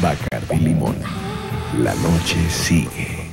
Bacardi Limón. La noche sigue.